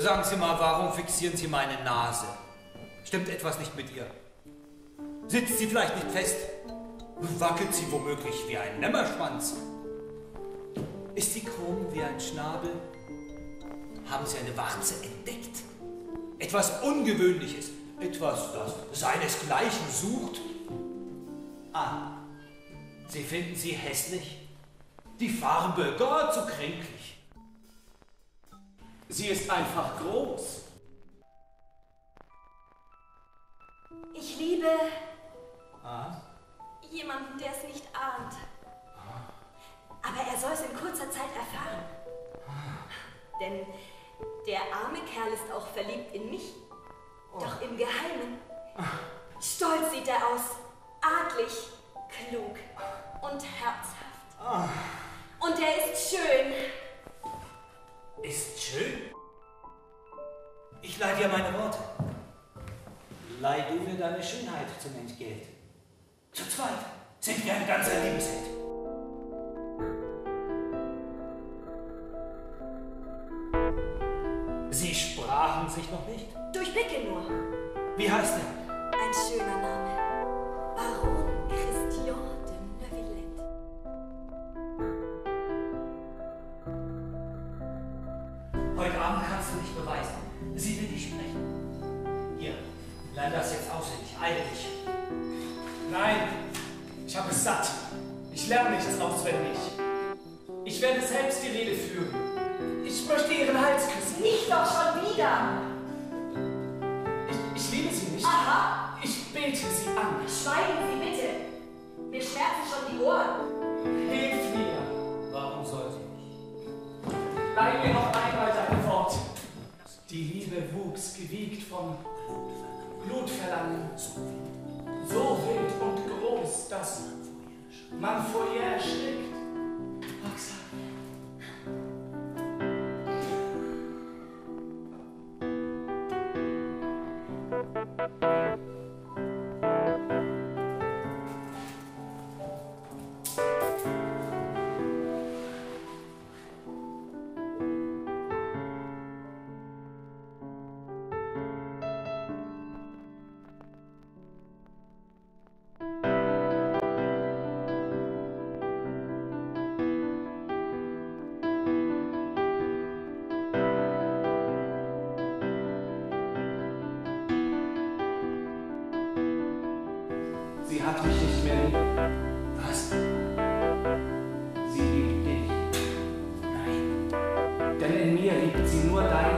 Sagen Sie mal, warum fixieren Sie meine Nase? Stimmt etwas nicht mit ihr? Sitzt sie vielleicht nicht fest? Wackelt sie womöglich wie ein Lämmerschwanz? Ist sie krumm wie ein Schnabel? Haben Sie eine Warze entdeckt? Etwas Ungewöhnliches, etwas, das seinesgleichen sucht? Ah, Sie finden sie hässlich? Die Farbe gar zu kränklich. Sie ist einfach groß. Ich liebe Ah, jemanden, der es nicht ahnt. Aber er soll es in kurzer Zeit erfahren. Denn der arme Kerl ist auch verliebt in mich. Doch im Geheimen. Stolz sieht er aus. Adlig, klug und herzhaft. Und er ist schön. ist schön. Leih dir meine Worte. Leih du mir deine Schönheit zum Entgelt. Zu zweit sind wir ein ganzer Lebensheld. Sie sprachen sich noch nicht? Durch Blicke nur. Wie heißt er? Ein schöner Name. Baron Christian de Neuvillette. Heute Abend kannst du nicht beweisen. Sie will dich sprechen. Hier, lern das jetzt auswendig. Eile dich. Nein, ich habe es satt. Ich lerne nichts auswendig. Ich werde selbst die Rede führen. Ich möchte ihren Hals küssen. Nicht doch schon wieder! Ich, ich liebe sie nicht. Aha! Ich bete sie Wuchs gewiegt vom Blutverlangen. So wild und groß, dass man vor ihr erschrickt. Roxane. Sie hat mich nicht mehr lieb. Was? Sie liebt dich. Nein. Denn in mir liebt sie nur dein.